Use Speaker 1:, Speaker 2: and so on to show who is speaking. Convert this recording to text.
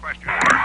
Speaker 1: question.